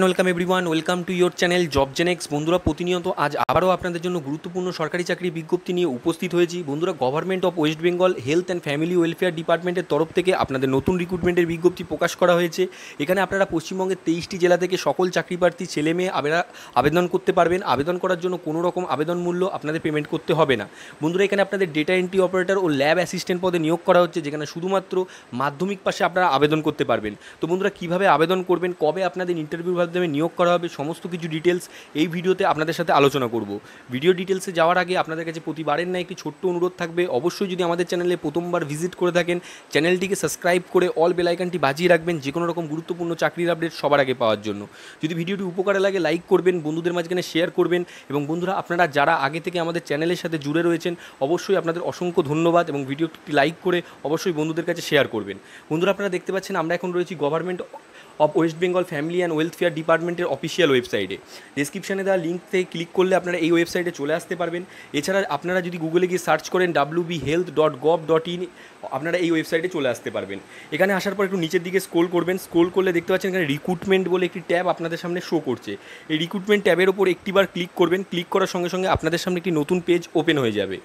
Welcome everyone welcome to your channel Job Genex বন্ধুরা, প্রতিনিয়ত আজ আবারও আপনাদের জন্য গুরুত্বপূর্ণ সরকারি চাকরির বিজ্ঞপ্তি নিয়ে উপস্থিত হয়েছি। বন্ধুরা government of West Bengal health and family welfare ডিপার্টমেন্টের তরফ থেকে আপনাদের নতুন রিক্রুটমেন্টের বিজ্ঞপ্তি প্রকাশ করা হয়েছে। এখানে আপনারা পশ্চিমবঙ্গের তেইশটি জেলা থেকে সকল চাকরি প্রার্থী ছেলে মেয়ে আবেরা- আবেদন করতে পারবেন। আবেদন করার জন্য কোনো রকম আবেদন মূল্য আপনাদের পেমেন্ট করতে হবে না। বন্ধুরা, এখানে আপনাদের ডেটা এন্ট্রি অপারেটর ও ল্যাব অ্যাসিস্ট্যান্ট পদে নিয়োগ করা হচ্ছে, যেখানে শুধুমাত্র মাধ্যমিক পাশে আপনারা আবেদন করতে পারবেন। তো বন্ধুরা, কীভাবে আবেদন করবেন, কবে আপনাদের ইন্টারভিউর মাধ্যমে নিয়োগ করা হবে, সমস্ত কিছু ডিটেলস এই ভিডিওতে আপনাদের সাথে আলোচনা করব। ভিডিও ডিটেলসে যাওয়ার আগে আপনাদের কাছে প্রতিবারের না একটি ছোট্ট অনুরোধ থাকবে। অবশ্যই যদি আমাদের চ্যানেলে প্রথমবার ভিজিট করে থাকেন, চ্যানেলটিকে সাবস্ক্রাইব করে অল বেলাইকানটি বাজিয়ে রাখবেন যে কোনো রকম গুরুত্বপূর্ণ চাকরির আপডেট সবার আগে পাওয়ার জন্য। যদি ভিডিওটি উপকারে লাগে লাইক করবেন, বন্ধুদের মাঝখানে শেয়ার করবেন এবং বন্ধুরা, আপনারা যারা আগে থেকে আমাদের চ্যানেলের সাথে জুড়ে রয়েছেন, অবশ্যই আপনাদের অসংখ্য ধন্যবাদ এবং ভিডিওটি লাইক করে অবশ্যই বন্ধুদের কাছে শেয়ার করবেন। বন্ধুরা, আপনারা দেখতে পাচ্ছেন আমরা এখন রয়েছি government West Bengal family and welfare ডিপার্টমেন্টের অফিসিয়াল ওয়েবসাইটে ডিসক্রিপশানে দেওয়া লিঙ্ক থেকে ক্লিক করলে আপনারা এই ওয়েবসাইটে চলে আসতে পারবেন। এছাড়া আপনারা যদি গুগলে গিয়ে সার্চ করেন W B health dot gov dot in আপনারা এই ওয়েবসাইটে চলে আসতে পারবেন। এখানে আসার পর একটু নিচের দিকে স্ক্রোল করবেন। স্ক্রোল করলে দেখতে পাচ্ছেন এখানে রিক্রুটমেন্ট বলে একটি ট্যাব আপনাদের সামনে শো করছে। এই রিক্রুটমেন্ট ট্যাবের ওপর একটিবার ক্লিক করবেন। ক্লিক করার সঙ্গে সঙ্গে আপনাদের সামনে একটি নতুন পেজ ওপেন হয়ে যাবে।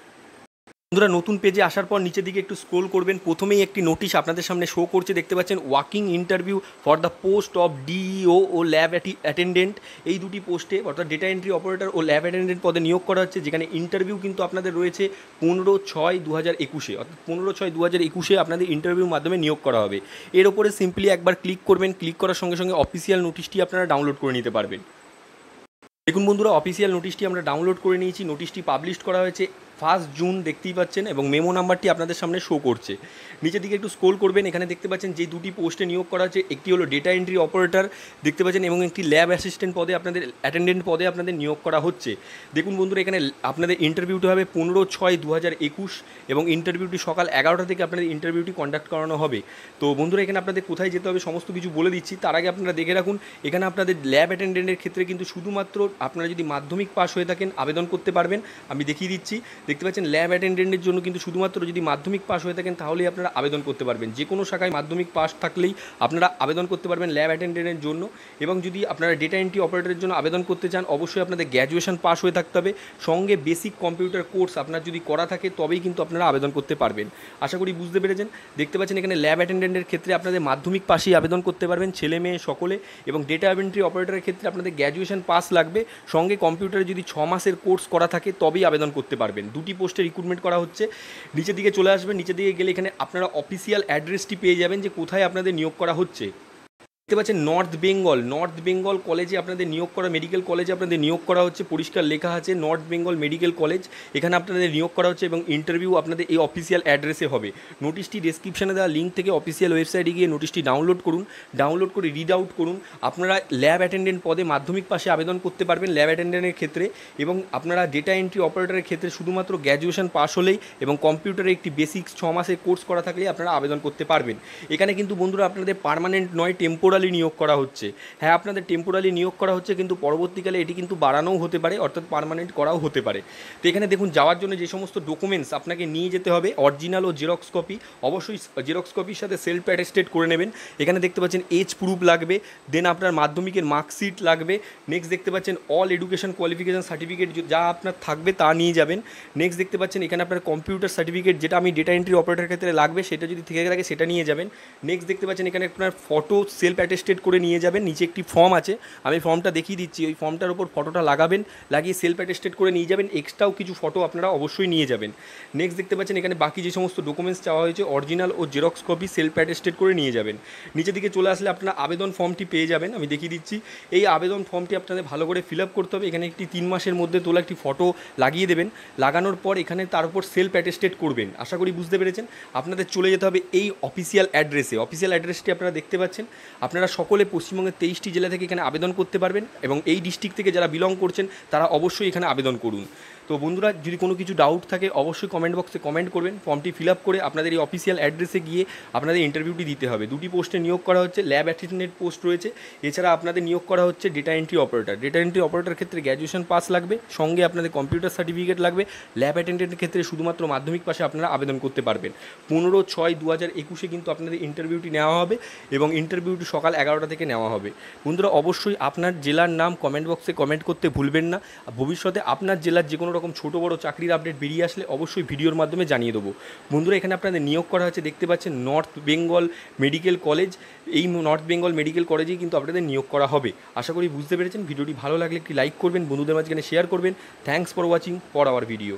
বন্ধুরা, নতুন পেজে আসার পর নিচের দিকে একটু স্ক্রোল করবেন। প্রথমেই একটি নোটিশ আপনাদের সামনে শো করছে। দেখতে পাচ্ছেন walking interview for the post of DEO O lab attendant এই দুটি পোস্টে অর্থাৎ ডেটা এন্ট্রি অপারেটর ও ল্যাব অ্যাটেন্ডেন্ট পদে নিয়োগ করা হচ্ছে। যেখানে ইন্টারভিউ কিন্তু আপনাদের রয়েছে পনেরো ছয় দু হাজার একুশে। অর্থাৎ পনেরো ছয় দু হাজার একুশে আপনাদের ইন্টারভিউর মাধ্যমে নিয়োগ করা হবে। এর ওপরে সিম্পলি একবার ক্লিক করবেন। ক্লিক করার সঙ্গে সঙ্গে অফিসিয়াল নোটিশটি আপনারা ডাউনলোড করে নিতে পারবেন। দেখুন বন্ধুরা অফিসিয়াল নোটিশটি আমরা ডাউনলোড করে নিয়েছি। নোটিশটি পাবলিশ করা হয়েছে ফার্স্ট জুন দেখতেই পাচ্ছেন এবং মেমো নাম্বারটি আপনাদের সামনে শো করছে। নিচের দিকে একটু স্ক্রোল করবেন, এখানে দেখতে পাচ্ছেন যে দুটি পোস্টে নিয়োগ করা হচ্ছে একটি হলো ডেটা এন্ট্রি অপারেটর দেখতে পাচ্ছেন, এবং একটি ল্যাব অ্যাসিস্ট্যান্ট পদে আপনাদের অ্যাটেন্ডেন্ট পদে আপনাদের নিয়োগ করা হচ্ছে। দেখুন বন্ধুরা, এখানে আপনাদের ইন্টারভিউটি হবে পনেরো ছয় দু হাজার একুশ এবং ইন্টারভিউটি সকাল এগারোটা থেকে আপনাদের ইন্টারভিউটি কন্ডাক্ট করানো হবে। তো বন্ধুরা, এখানে আপনাদের কোথায় যেতে হবে সমস্ত কিছু বলে দিচ্ছি। তার আগে আপনারা দেখে রাখুন, এখানে আপনাদের ল্যাব অ্যাটেন্ডেন্টের ক্ষেত্রে কিন্তু শুধুমাত্র আপনারা যদি মাধ্যমিক পাস হয়ে থাকেন, আবেদন করতে পারবেন। আমি দেখিয়ে দিচ্ছি। দেখতে পাচ্ছেন ল্যাব অ্যাটেন্ডেন্টের জন্য কিন্তু শুধুমাত্র যদি মাধ্যমিক পাশ হয়ে থাকেন, তাহলেই আপনারা আবেদন করতে পারবেন। যে কোনো শাখায় মাধ্যমিক পাশ থাকলেই আপনারা আবেদন করতে পারবেন ল্যাব অ্যাটেন্ডেন্টের জন্য। এবং যদি আপনারা ডেটা এন্ট্রি অপারেটরের জন্য আবেদন করতে চান, অবশ্যই আপনাদের গ্র্যাজুয়েশন পাস হয়ে থাকতে হবে। সঙ্গে বেসিক কম্পিউটার কোর্স আপনার যদি করা থাকে, তবেই কিন্তু আপনারা আবেদন করতে পারবেন। আশা করি বুঝতে পেরেছেন। দেখতে পাচ্ছেন এখানে ল্যাব অ্যাটেন্ডেন্টের ক্ষেত্রে আপনাদের মাধ্যমিক পাশেই আবেদন করতে পারবেন ছেলে, মেয়ে, সকলে। এবং ডেটা এন্ট্রি অপারেটরের ক্ষেত্রে আপনাদের গ্র্যাজুয়েশন পাস লাগবে। সঙ্গে কম্পিউটারে যদি ছ মাসের কোর্স করা থাকে, তবেই আবেদন করতে পারবেন। দুটি পোস্টে রিক্রুটমেন্ট করা হচ্ছে। নিচের দিকে চলে আসবেন, নিচের দিকে গেলে এখানে আপনারা অফিসিয়াল অ্যাড্রেসটি পেয়ে যাবেন যে কোথায় আপনাদের নিয়োগ করা হচ্ছে। দেখতে পাচ্ছেন নর্থ বেঙ্গল নর্থ বেঙ্গল কলেজে আপনাদের নিয়োগ করা মেডিকেল কলেজে আপনাদের নিয়োগ করা হচ্ছে, পরিষ্কার লেখা আছে নর্থ বেঙ্গল মেডিকেল কলেজ এখানে আপনাদের নিয়োগ করা হচ্ছে এবং ইন্টারভিউ আপনাদের এই অফিসিয়াল অ্যাড্রেসে হবে। নোটিশটি ডেসক্রিপশনে দেওয়া লিঙ্ক থেকে অফিসিয়াল ওয়েবসাইটে গিয়ে নোটিশটি ডাউনলোড করুন। ডাউনলোড করে রিড আউট করুন। আপনারা ল্যাব অ্যাটেন্ডেন্ট পদে মাধ্যমিক পাশে আবেদন করতে পারবেন ল্যাব অ্যাটেন্ডেন্টের ক্ষেত্রে এবং আপনারা ডেটা এন্ট্রি অপারেটরের ক্ষেত্রে শুধুমাত্র গ্র্যাজুয়েশন পাস হলেই এবং কম্পিউটারে একটি বেসিক ছ মাসের কোর্স করা থাকলেই আপনারা আবেদন করতে পারবেন। এখানে কিন্তু বন্ধুরা আপনাদের পার্মানেন্ট নয় টেম্পোরালি নিয়োগ করা হচ্ছে। হ্যাঁ আপনাদের টেম্পোরালি নিয়োগ করা হচ্ছে, কিন্তু পরবর্তীকালে এটি কিন্তু বাড়ানোও হতে পারে, অর্থাৎ পার্মানেন্ট করাও হতে পারে। তো এখানে দেখুন, যাওয়ার জন্য যে সমস্ত ডকুমেন্টস আপনাকে নিয়ে যেতে হবে অরিজিনাল ও জেরক্স কপি অবশ্যই জেরক্স কপির সাথে সেলফ অ্যাটেস্টেড করে নেবেন। এখানে দেখতে পাচ্ছেন এজ প্রুফ লাগবে দেন আপনার মাধ্যমিকের মার্কশিট লাগবে নেক্সট দেখতে পাচ্ছেন অল এডুকেশন কোয়ালিফিকেশন সার্টিফিকেট যা আপনার থাকবে তা নিয়ে যাবেন। নেক্সট দেখতে পাচ্ছেন এখানে আপনার কম্পিউটার সার্টিফিকেট যেটা আমি ডেটা এন্ট্রি অপারেটর ক্ষেত্রে লাগবে, সেটা যদি থেকে থাকে সেটা নিয়ে যাবেন। নেক্সট দেখতে পাচ্ছেন এখানে আপনার ফটো সেলফ অ্যাটেস্টেড করে নিয়ে যাবেন, নিচে একটি ফর্ম আছে। আমি ফর্মটা দেখিয়ে দিচ্ছি, ওই ফর্মটার উপর ফটোটা লাগাবেন, লাগিয়ে সেলফ অ্যাটেস্টেড করে নিয়ে যাবেন এক্সট্রাও কিছু ফটো আপনারা অবশ্যই নিয়ে যাবেন। নেক্সট দেখতে পাচ্ছেন, এখানে বাকি যে সমস্ত ডকুমেন্টস চাওয়া হয়েছে অরিজিনাল ও জেরক্স কপি সেলফ অ্যাটেস্টেড করে নিয়ে যাবেন। নিচের দিকে চলে আসলে আপনারা আবেদন ফর্মটি পেয়ে যাবেন, আমি দেখিয়ে দিচ্ছি। এই আবেদন ফর্মটি আপনাদের ভালো করে ফিল আপ করতে হবে, এখানে একটি তিন মাসের মধ্যে তোলা একটি ফটো লাগিয়ে দেবেন। লাগানোর পর এখানে তার উপর সেলফ অ্যাটেস্টেড করবেন। আশা করি বুঝতে পেরেছেন। আপনাদের চলে যেতে হবে এই অফিসিয়াল অ্যাড্রেসে অফিসিয়াল অ্যাড্রেসটি আপনারা দেখতে পাচ্ছেন। আপনারা সকলে পশ্চিমবঙ্গের তেইশটি জেলা থেকে এখানে আবেদন করতে পারবেন এবং এই ডিস্ট্রিক্ট থেকে যারা বিলং করছেন, তারা অবশ্যই এখানে আবেদন করুন। তো বন্ধুরা, যদি কোনো কিছু ডাউট থাকে, অবশ্যই কমেন্ট বক্সে কমেন্ট করবেন। ফর্মটি ফিল আপ করে আপনাদের এই অফিসিয়াল অ্যাড্রেসে গিয়ে আপনাদের ইন্টারভিউটি দিতে হবে। দুটি পোস্টে নিয়োগ করা হচ্ছে ল্যাব অ্যাসিস্ট্যান্ট পোস্ট রয়েছে। এছাড়া আপনাদের নিয়োগ করা হচ্ছে data entry operator data entry operator ক্ষেত্রে গ্র্যাজুয়েশন পাস লাগবে, সঙ্গে আপনাদের কম্পিউটার সার্টিফিকেট লাগবে। ল্যাব অ্যাটেন্ডেন্টের ক্ষেত্রে শুধুমাত্র মাধ্যমিক পাশে আপনারা আবেদন করতে পারবেন। পনেরো ছয় দু হাজার একুশে কিন্তু আপনাদের ইন্টারভিউটি নেওয়া হবে এবং ইন্টারভিউটি সকাল এগারোটা থেকে নেওয়া হবে। বন্ধুরা, অবশ্যই আপনার জেলার নাম কমেন্ট বক্সে কমেন্ট করতে ভুলবেন না। ভবিষ্যতে আপনার জেলার যে কোনো রকম ছোটো বড় চাকরির আপডেট বেরিয়ে আসলে অবশ্যই ভিডিওর মাধ্যমে জানিয়ে দেবো। বন্ধুরা, এখানে আপনাদের নিয়োগ করা হয়েছে, দেখতে পাচ্ছেন নর্থ বেঙ্গল মেডিকেল কলেজ এই নর্থ বেঙ্গল মেডিকেল কলেজেই কিন্তু আপনাদের নিয়োগ করা হবে। আশা করি বুঝতে পেরেছেন। ভিডিওটি ভালো লাগলে একটি লাইক করবেন, বন্ধুদের মাঝখানে শেয়ার করবেন। Thanks for watching for our video